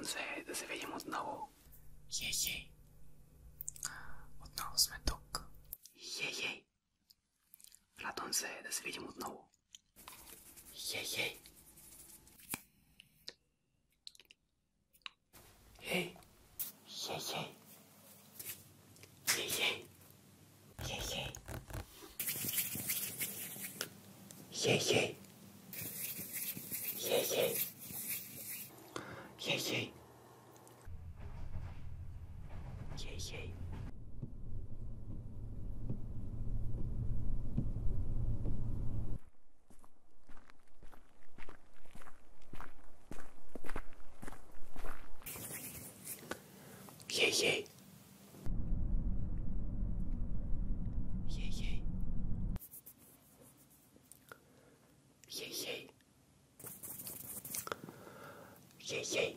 Entonces се видим отново. Ей-ей. Отново сме тук. Ей-ей. Радвам се да се видим отново. Ей-ей. Ей, ей-ей, Ей-ей. ей-ей, Ей-ей. イイイイイイイイイイイイ yee, yee.